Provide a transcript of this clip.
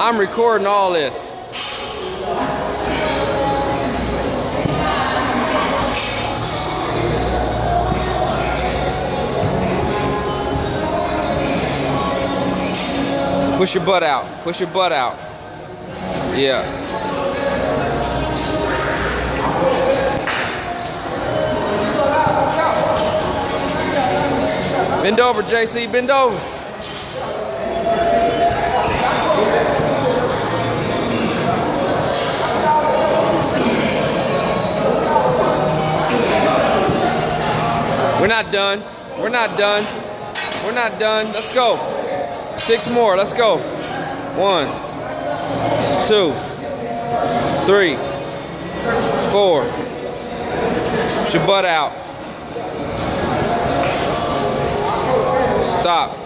I'm recording all this. Push your butt out. Push your butt out. Yeah. Bend over, JC. Bend over. Not done. We're not done. We're not done. Let's go. Six more. Let's go. One, two, three, four. Push your butt out. Stop.